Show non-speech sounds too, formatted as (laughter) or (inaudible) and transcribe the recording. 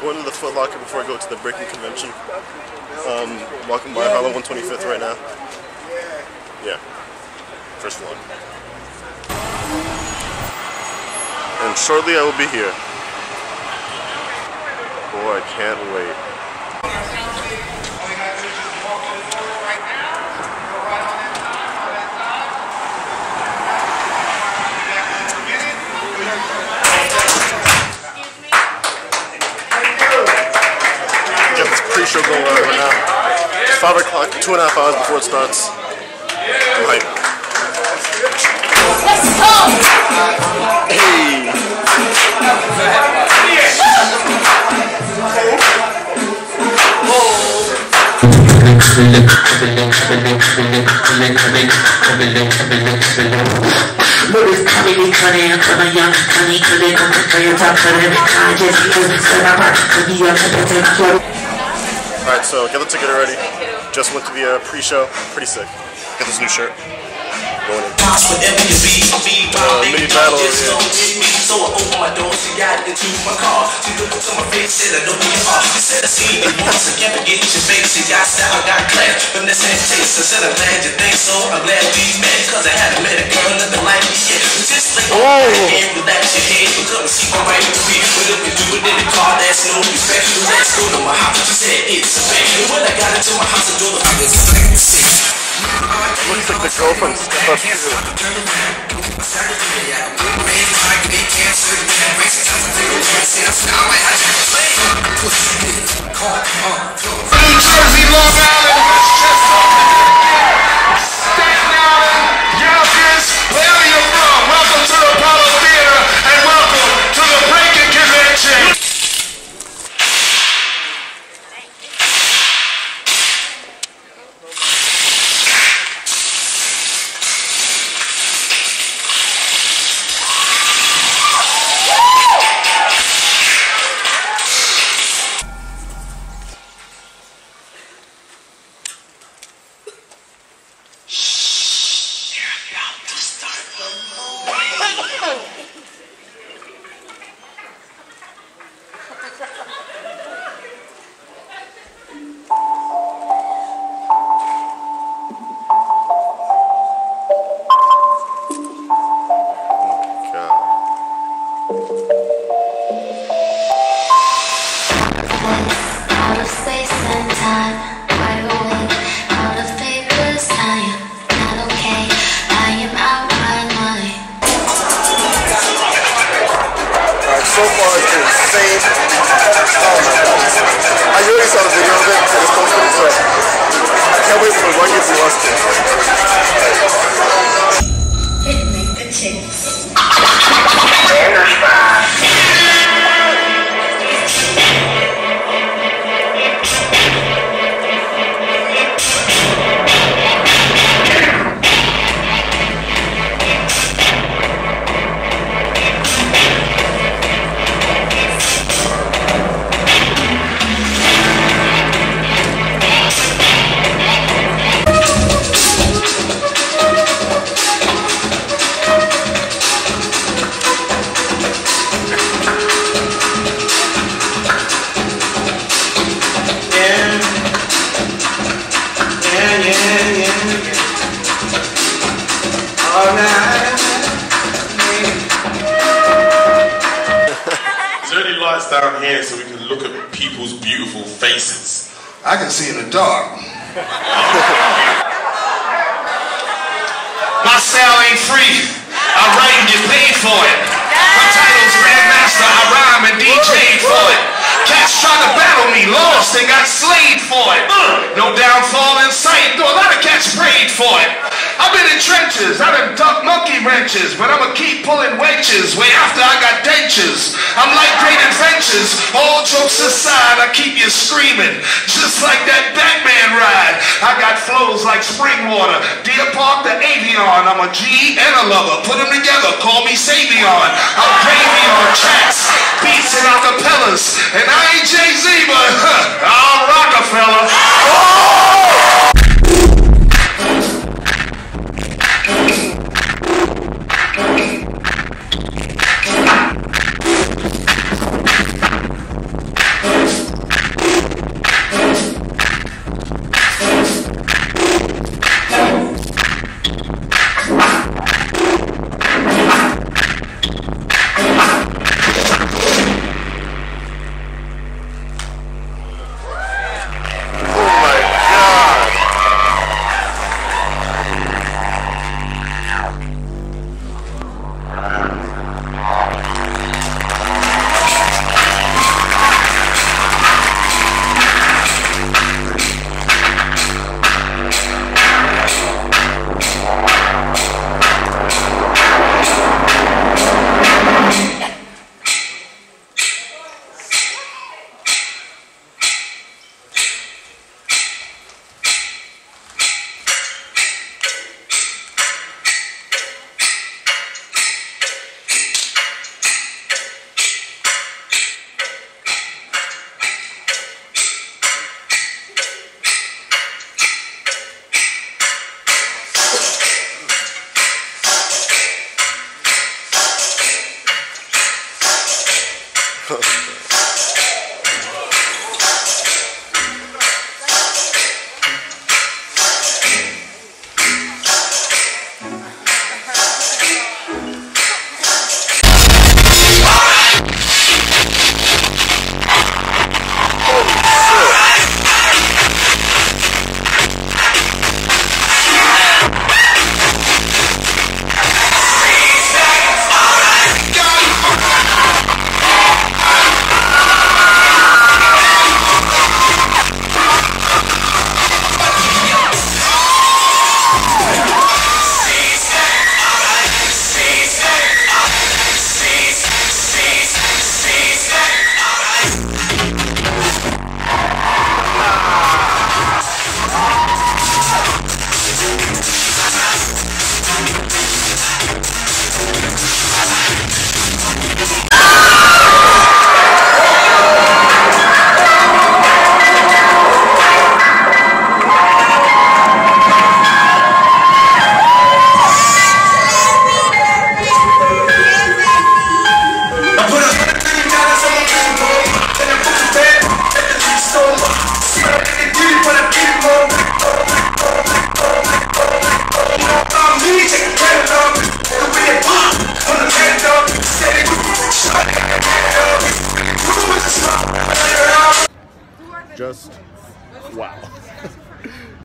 going to the Foot Locker before I go to the breaking convention. Um, walking by Harlem 125th right now. Yeah, first floor. And shortly I will be here. Boy, I can't wait. Get this pre-show going on right now. It's five o'clock, two and a half hours before it starts. I'm hyped. Hey. Louis comedy cutting for the young honey click on the player top for the conscious set up to be a to Alright, so get the ticket already. Just went to the uh, pre-show. Pretty sick. Get this new shirt. Going in. Whatever you be, be Uh, mini battle, just yeah. don't And into my house, I told her I was sick. Looks like the girlfriend's stuff too. So far it's been insane. Oh my god. I already saw the video of it and it's posted, so I can't wait for the one to watch it. Me the tits. All right. (laughs) Is there any lights down here so we can look at people's beautiful faces? I can see in the dark. (laughs) My cell ain't free. I write and get paid for it. My title's Grandmaster. I rhyme and DJ for it. Cats tried to battle me, lost and got slayed for it. No downfall in sight, though a lot of cats prayed for it. I've been in trenches, I done ducked monkey wrenches, but I'ma keep pulling wedges way after I got dentures. I'm like great adventures, all jokes aside, I keep you screaming, just like that Batman ride. I got flows like spring water, Deer Park the Evian. I'm a G and a lover, put them together, call me Savion. I'm gravy on tracks, beats and acapellas, and I ain't Jay-Z, but huh, I'm Rockefeller. Oh!